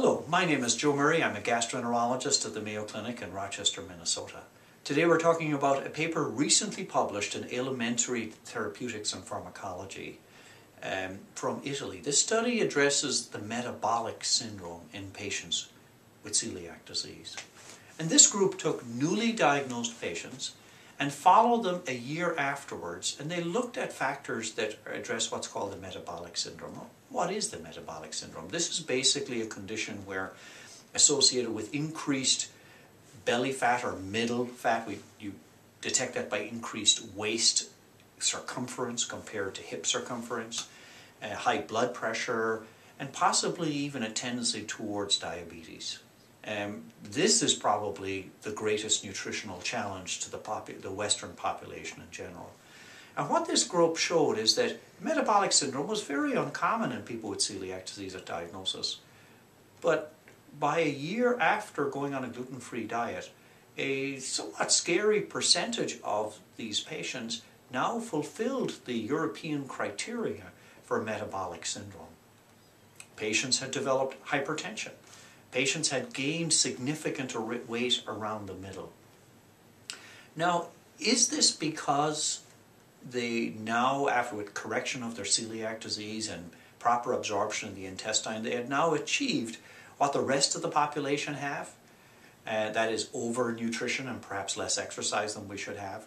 Hello, my name is Joe Murray. I'm a gastroenterologist at the Mayo Clinic in Rochester, Minnesota. Today we're talking about a paper recently published in Alimentary Therapeutics and Pharmacology um, from Italy. This study addresses the metabolic syndrome in patients with celiac disease. And this group took newly diagnosed patients and followed them a year afterwards and they looked at factors that address what's called the metabolic syndrome. What is the metabolic syndrome? This is basically a condition where associated with increased belly fat or middle fat, we, you detect that by increased waist circumference compared to hip circumference, uh, high blood pressure, and possibly even a tendency towards diabetes. Um, this is probably the greatest nutritional challenge to the, the Western population in general. And what this group showed is that metabolic syndrome was very uncommon in people with celiac disease at diagnosis. But by a year after going on a gluten-free diet, a somewhat scary percentage of these patients now fulfilled the European criteria for metabolic syndrome. Patients had developed hypertension. Patients had gained significant weight around the middle. Now, is this because they now, after with correction of their celiac disease and proper absorption in the intestine, they had now achieved what the rest of the population have? Uh, that is overnutrition and perhaps less exercise than we should have?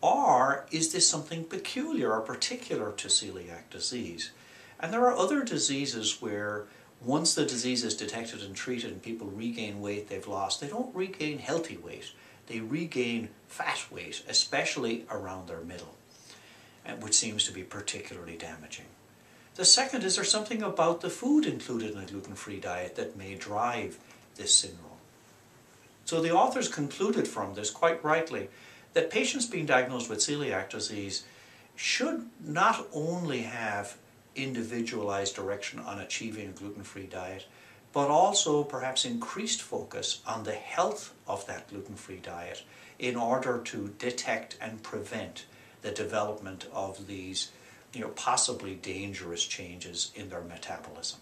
Or is this something peculiar or particular to celiac disease? And there are other diseases where once the disease is detected and treated and people regain weight they've lost, they don't regain healthy weight. They regain fat weight, especially around their middle, which seems to be particularly damaging. The second is there something about the food included in a gluten-free diet that may drive this syndrome. So the authors concluded from this, quite rightly, that patients being diagnosed with celiac disease should not only have individualized direction on achieving a gluten-free diet, but also perhaps increased focus on the health of that gluten-free diet in order to detect and prevent the development of these you know, possibly dangerous changes in their metabolism.